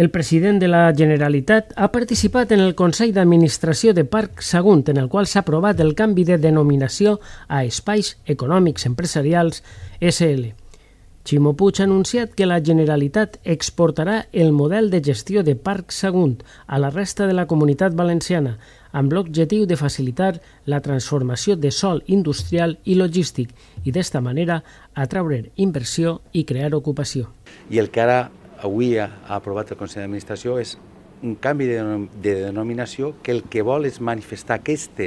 El president de la Generalitat ha participat en el Consell d'Administració de Parc Sagunt, en el qual s'ha aprovat el canvi de denominació a Espais Econòmics Empresarials SL. Ximo Puig ha anunciat que la Generalitat exportarà el model de gestió de Parc Sagunt a la resta de la comunitat valenciana, amb l'objectiu de facilitar la transformació de sol industrial i logístic i d'esta manera atraure inversió i crear ocupació. I el que ara avui ha, aprovat el Consell d'Administració és un canvi de, de denominació que el que vol és manifestar aquest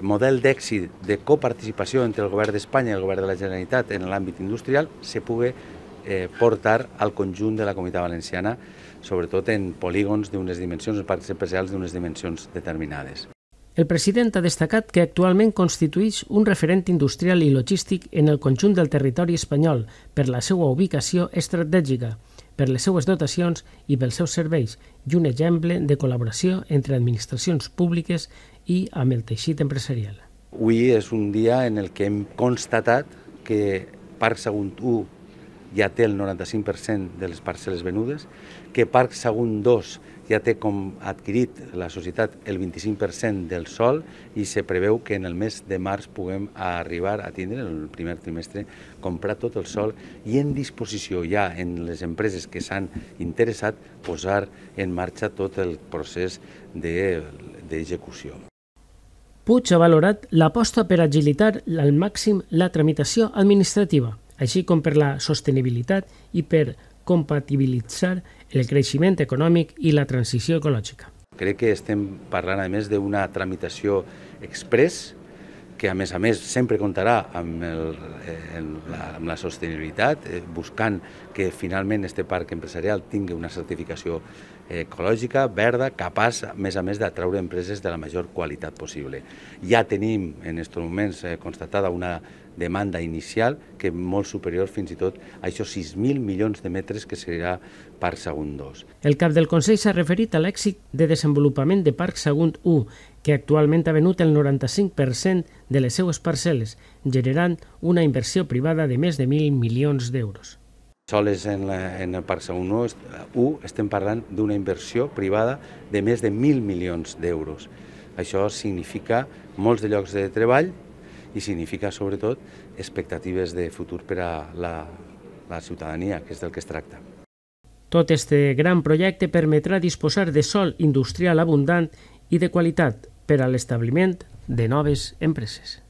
model d'èxit de coparticipació entre el govern d'Espanya i el govern de la Generalitat en l'àmbit industrial se pugui eh, portar al conjunt de la comunitat valenciana, sobretot en polígons d'unes dimensions, en parcs empresarials d'unes dimensions determinades. El president ha destacat que actualment constitueix un referent industrial i logístic en el conjunt del territori espanyol per la seva ubicació estratègica, per les seues dotacions i pels seus serveis i un exemple de col·laboració entre administracions públiques i amb el teixit empresarial. Avui és un dia en el que hem constatat que Parc Sagunt 1 ja té el 95% de les parcel·les venudes, que Parc Sagunt 2 ja té com adquirit la societat el 25% del sol i se preveu que en el mes de març puguem arribar a tindre, el primer trimestre, comprar tot el sol i en disposició ja en les empreses que s'han interessat posar en marxa tot el procés d'execució. De, Puig ha valorat l'aposta per agilitar al màxim la tramitació administrativa, així com per la sostenibilitat i per compatibilitzar el creixement econòmic i la transició ecològica. Crec que estem parlant, a més, d'una tramitació express que a més a més sempre comptarà amb, el, eh, la, amb la sostenibilitat, eh, buscant que finalment este parc empresarial tingui una certificació ecològica, verda, capaç, a més a més, d'atraure empreses de la major qualitat possible. Ja tenim en aquests moments eh, constatada una demanda inicial que molt superior fins i tot a aquests 6.000 milions de metres que serà Parc Sagunt 2. El cap del Consell s'ha referit a l'èxit de desenvolupament de Parc Sagunt 1, que actualment ha venut el 95% de les seues parcel·les, generant una inversió privada de més de 1.000 milions d'euros. Soles en, la, en el Parc Sagunt 1 estem parlant d'una inversió privada de més de 1.000 milions d'euros. Això significa molts de llocs de treball i significa, sobretot, expectatives de futur per a la, la ciutadania, que és del que es tracta. Tot este gran projecte permetrà disposar de sol industrial abundant i de qualitat per a l'establiment de noves empreses.